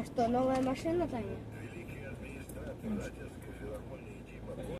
А что, новая машина, Таня?